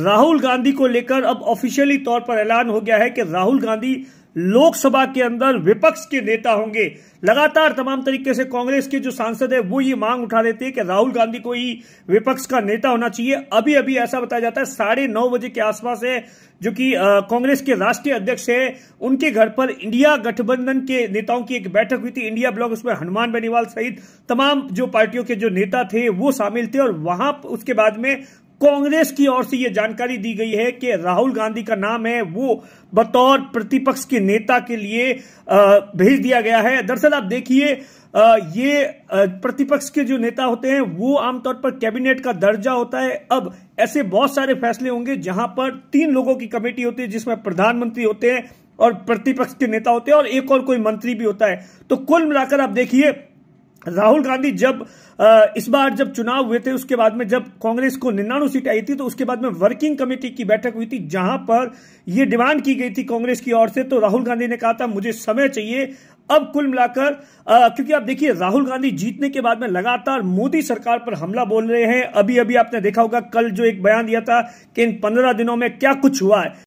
राहुल गांधी को लेकर अब ऑफिशियली तौर पर ऐलान हो गया है कि राहुल गांधी लोकसभा के अंदर विपक्ष के नेता होंगे। लगातार तमाम तरीके से कांग्रेस के जो सांसद है, वो ये मांग उठा देते हैं कि राहुल गांधी को ही विपक्ष का नेता होना चाहिए। अभी अभी ऐसा बताया जाता है, साढ़े नौ बजे के आसपास है, जो कि कांग्रेस के राष्ट्रीय अध्यक्ष है, उनके घर पर इंडिया गठबंधन के नेताओं की एक बैठक हुई थी, इंडिया ब्लॉक, उसमें हनुमान बेनीवाल सहित तमाम जो पार्टियों के जो नेता थे, वो शामिल थे और वहाँ, उसके बाद में कांग्रेस की ओर से यह जानकारी दी गई है कि राहुल गांधी का नाम है, वो बतौर प्रतिपक्ष के नेता के लिए भेज दिया गया है। दरअसल आप देखिए ये प्रतिपक्ष के जो नेता होते हैं, वो आमतौर पर कैबिनेट का दर्जा होता है। अब ऐसे बहुत सारे फैसले होंगे जहाँ पर तीन लोगों की कमेटी होती है, जिसमें प्रधानमंत्री होते हैं और प्रतिपक्ष के नेता होते हैं और एक और कोई मंत्री भी होता है। तो कुल मिलाकर आप देखिए राहुल गांधी जब इस बार जब चुनाव हुए थे, उसके बाद में जब कांग्रेस को निन्यानवे सीट आई थी तो उसके बाद में वर्किंग कमेटी की बैठक हुई थी, जहाँ पर यह डिमांड की गई थी कांग्रेस की ओर से। तो राहुल गांधी ने कहा था, मुझे समय चाहिए, अब कुल मिलाकर क्योंकि आप देखिए, राहुल गांधी जीतने के बाद में लगातार मोदी सरकार पर हमला बोल रहे हैं। अभी अभी आपने देखा होगा, कल जो एक बयान दिया था कि इन पंद्रह दिनों में क्या कुछ हुआ है।